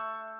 Thank you.